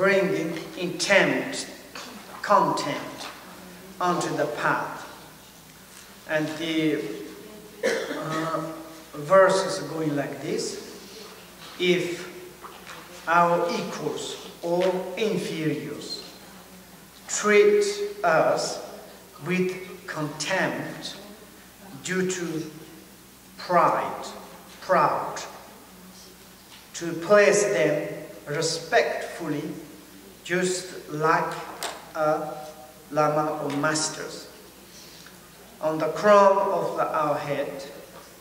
bringing intent, content onto the path. And the uh, verse is going like this. If our equals or inferiors treat us with contempt due to pride, proud, to place them respectfully, just like a lama or masters. On the crown of the, our head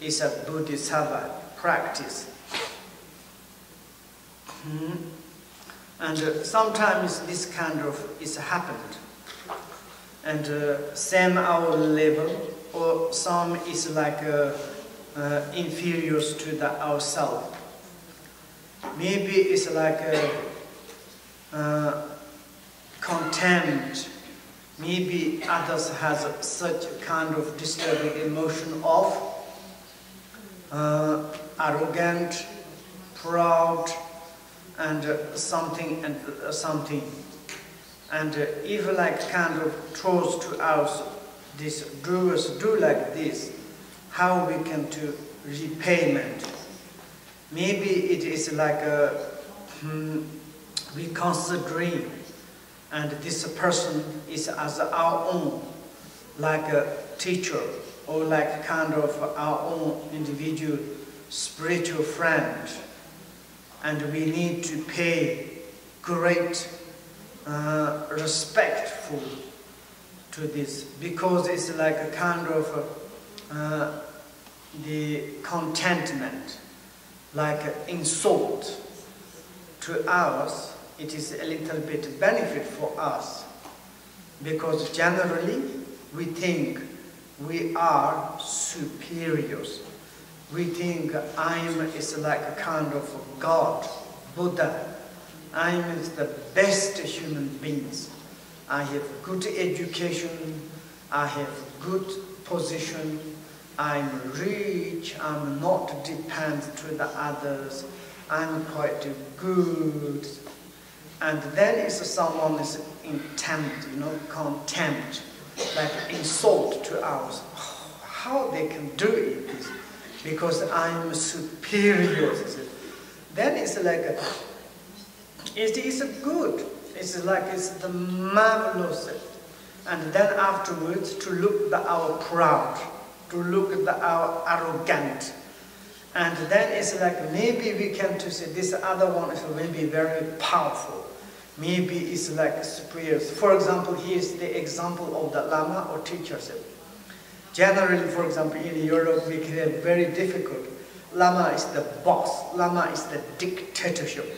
is a bodhisattva practice. Hmm. And uh, sometimes this kind of is happened. And uh, same our level, or some is like uh, uh, inferiors to the ourself. Maybe it's like a, uh, contempt. Maybe others has such a kind of disturbing emotion of uh, arrogant, proud, and uh, something and uh, something. And uh, if like kind of throws to us, these doers do like this, how we can to repayment. Maybe it is like a hmm, we considering, and this person is as our own, like a teacher or like kind of our own individual spiritual friend and we need to pay great uh, respectful to this because it's like a kind of uh, the contentment, like insult to us. It is a little bit benefit for us because generally we think we are superiors we think I am is like a kind of God, Buddha. I am is the best human beings. I have good education, I have good position, I'm rich, I'm not dependent to the others, I'm quite good. And then is someone is intent, you know, contempt, like insult to ours. Oh, how they can do it because I'm superior. Then it's like, a, it is good. It's like it's the marvelous. And then afterwards to look the our proud, to look the our arrogant. And then it's like maybe we can to say this other one is maybe very powerful. Maybe it's like superior. For example, here's the example of the Lama or teachers. Generally, for example, in Europe, we can have very difficult. Lama is the boss. Lama is the dictatorship.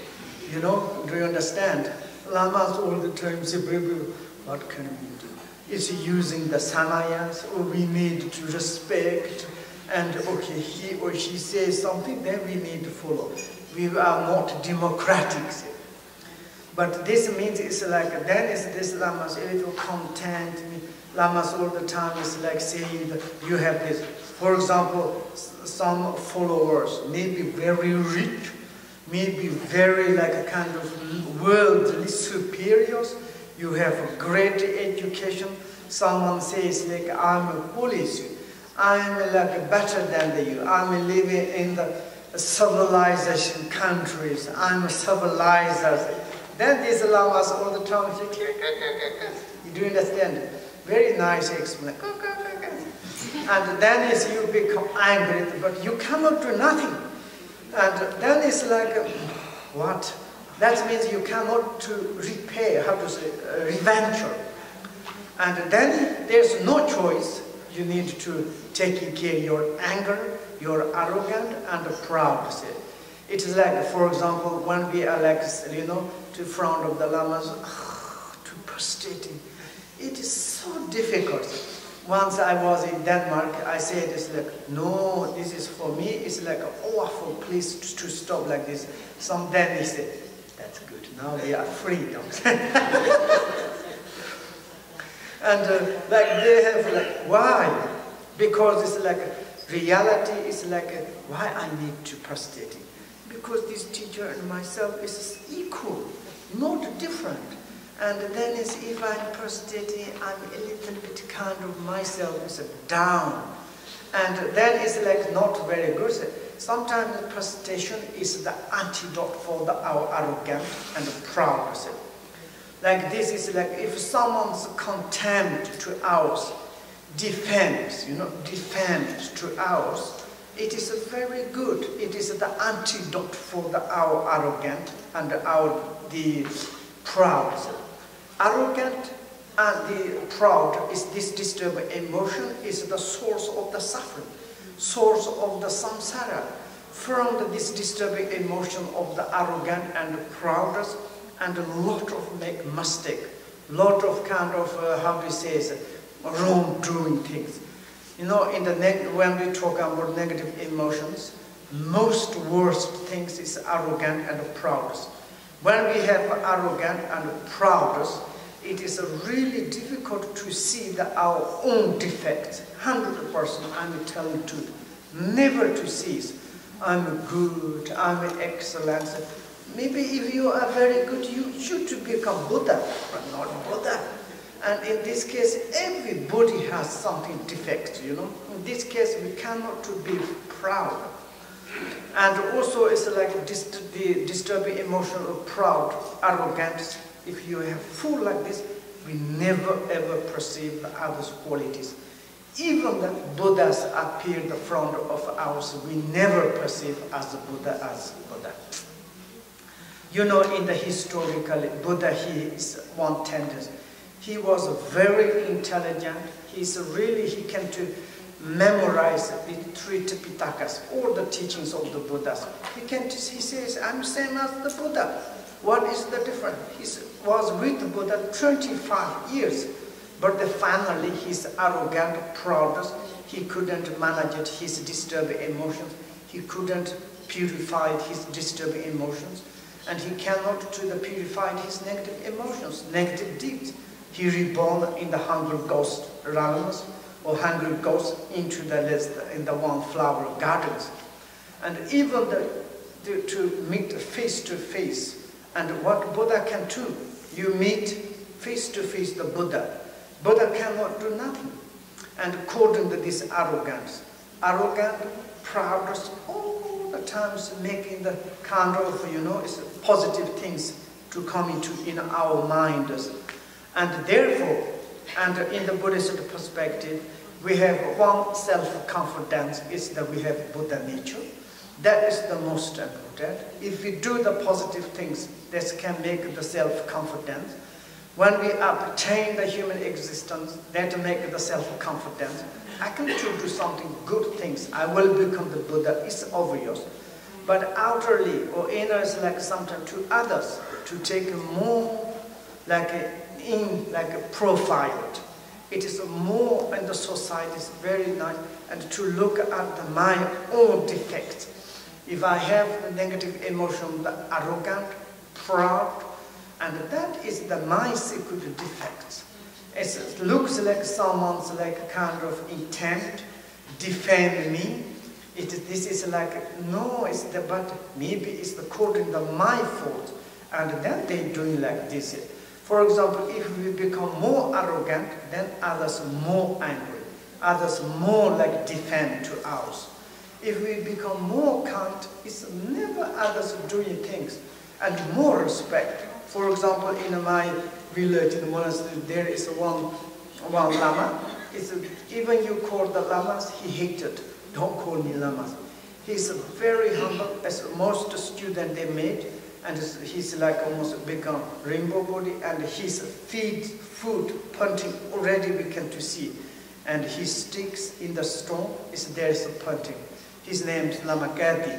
You know, do you understand? Lamas all the time say, what can we do? It's using the samayas, or we need to respect, and okay, he or she says something, then we need to follow. We are not democratic. But this means it's like, then is this lamas a little content, lamas all the time is like saying that you have this. For example, some followers may be very rich, may be very like a kind of worldly superiors. You have a great education. Someone says like, I'm a police. I'm like better than you. I'm living in the civilization countries. I'm civilized. Then these lamas all the time you do understand? Very nice explanation. And then is you become angry, but you cannot do nothing. And then it's like, what? That means you cannot to repay, how to say, uh, revenge. And then there's no choice. You need to take care your anger, your arrogant and proud. It is like, for example, when we are like, you know, to front of the lamas, to prostrating it is so difficult. Once I was in Denmark, I said, it's like, no, this is for me, it's like an awful place to stop like this. Some Danish said, that's good, now we are free. and uh, like they have like, why? Because it's like, reality is like, why I need to prostrate? Because this teacher and myself is equal. not different. And then is if I'm I'm a little bit kind of myself is down. And that is like not very good. Sometimes prostration is the antidote for the, our arrogant and proud. Like this is like if someone's contempt to ours, defense, you know, defense to ours, it is very good. It is the antidote for the, our arrogant and our the proud. Arrogant and the proud is this disturbing emotion is the source of the suffering, source of the samsara. From this disturbing emotion of the arrogant and the proud, and a lot of make mistake, lot of kind of uh, how do you say it, wrong doing things. You know, in the when we talk about negative emotions, most worst things is arrogant and proudness. When we have arrogant and proudness, it is really difficult to see the, our own defects. 100% I'm telling truth. Never to see I'm good, I'm excellent. Maybe if you are very good, you should become Buddha, but not Buddha. And in this case, everybody has something defect, you know. In this case, we cannot to be proud. And also, it's like dist the disturbing emotion of proud, arrogance. If you have full like this, we never ever perceive the other's qualities. Even the Buddhas appear in the front of ours, we never perceive as Buddha as Buddha. You know, in the historical Buddha, he is one tendency. He was very intelligent. He's really, he can to memorize the three Tipitakas, all the teachings of the Buddhas. He can, he says, I'm same as the Buddha. What is the difference? He was with the Buddha 25 years, but finally his arrogant proudness, he couldn't manage it, his disturbing emotions. He couldn't purify his disturbing emotions, and he cannot to the purify his negative emotions, negative deeds. He reborn in the hungry ghost realms or hungry ghost into the list in the one flower gardens. And even the, the, to meet face to face and what Buddha can do, you meet face to face the Buddha. Buddha cannot do nothing. And according to this arrogance, arrogant, proud, the times making the candle, you know, positive things to come into in our minds and therefore, and in the Buddhist perspective, we have one self-confidence is that we have Buddha nature. That is the most important. If we do the positive things, this can make the self-confidence. When we obtain the human existence, then to make the self-confidence. I can do something good things. I will become the Buddha. It's obvious. But outwardly or inner is like sometimes to others to take more like a in like a profiled. It is more in the society is very nice and to look at the, my own defects. If I have negative emotion, the arrogant, proud, and that is the my secret defects. It looks like someone's like kind of intent, defend me. It, this is like, no, it's the, but maybe it's the according to my fault. And then they doing like this. For example, if we become more arrogant, then others more angry, others more like defend to us. If we become more kind, it's never others doing things, and more respect. For example, in my village, in the monastery, there is one, one lama. It's even you call the lamas, he hated. Don't call me lamas. He's very humble, as most student they made and he's like almost become rainbow body and his feet, foot, punting already we can to see. And he sticks in the stone, is there's a punting. His name is Lamakati.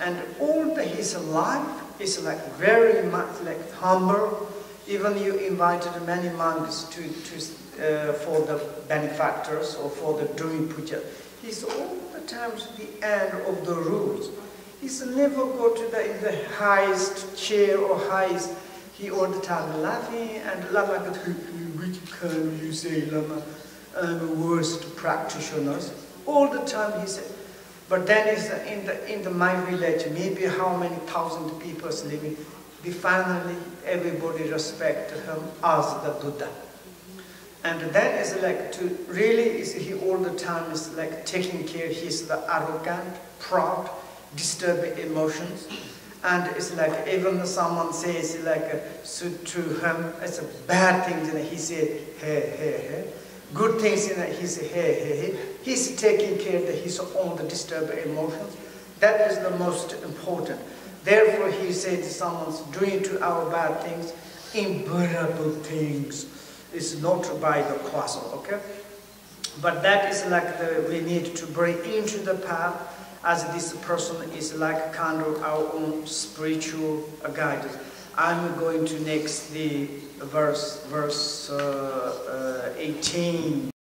And all the, his life is like very much like humble. Even you invited many monks to, to uh, for the benefactors or for the doing puja. He's all the times the end of the rules. He's never go to the, the highest chair or highest. He all the time laughing and Lama which can you say Lama? Um, worst practitioners. All the time he said. But then is in the in the my village, maybe how many thousand people living, the finally everybody respect him as the Buddha. And that is like to really is he all the time is like taking care, he's the arrogant, proud, disturbing emotions. And it's like even someone says like so to him, it's a bad thing, he said, hey, hey, hey. Good things, in know, he said, hey, hey, hey. He's taking care of his own the disturbing emotions. That is the most important. Therefore, he said someone's doing to our bad things, imbearable things. It's not by the cause, okay? But that is like the, we need to bring into the path as this person is like kind of our own spiritual guidance. I'm going to next the verse, verse uh, uh, 18.